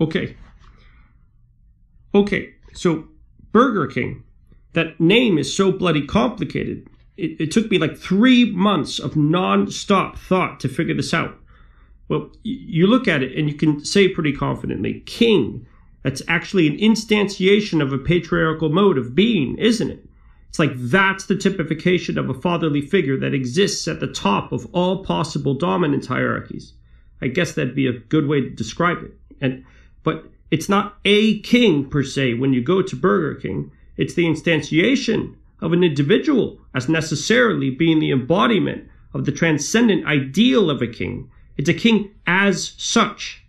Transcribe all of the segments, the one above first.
Okay. Okay, so Burger King, that name is so bloody complicated. It, it took me like three months of non-stop thought to figure this out. Well, you look at it and you can say pretty confidently, king. That's actually an instantiation of a patriarchal mode of being, isn't it? It's like that's the typification of a fatherly figure that exists at the top of all possible dominance hierarchies. I guess that'd be a good way to describe it. And but it's not a king per se when you go to Burger King. It's the instantiation of an individual as necessarily being the embodiment of the transcendent ideal of a king. It's a king as such.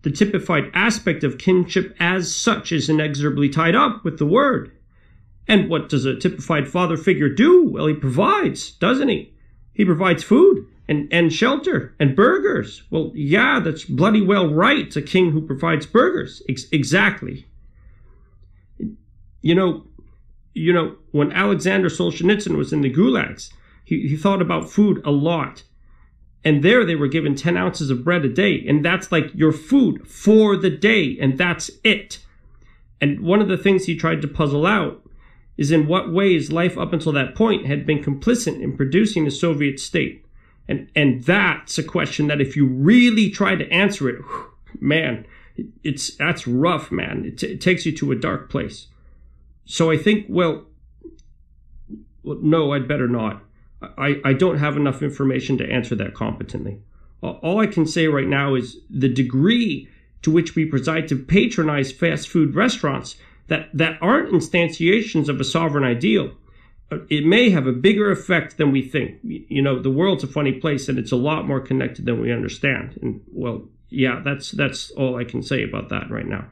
The typified aspect of kinship as such is inexorably tied up with the word. And what does a typified father figure do? Well, he provides, doesn't he? He provides food and, and shelter and burgers. Well, yeah, that's bloody well right. It's a king who provides burgers. Ex- exactly. You know, you know, when Alexander Solzhenitsyn was in the gulags, he, he thought about food a lot. And there they were given 10 ounces of bread a day. And that's like your food for the day. And that's it. And one of the things he tried to puzzle out is in what ways life up until that point had been complicit in producing the Soviet state. And, and that's a question that if you really try to answer it, man, it's, that's rough, man. It, t- it takes you to a dark place. So I think, well, no, I'd better not. I, I don't have enough information to answer that competently. All I can say right now is the degree to which we preside to patronize fast food restaurants that, that aren't instantiations of a sovereign ideal, it may have a bigger effect than we think. You know, the world's a funny place and it's a lot more connected than we understand. And well, yeah, that's that's all I can say about that right now.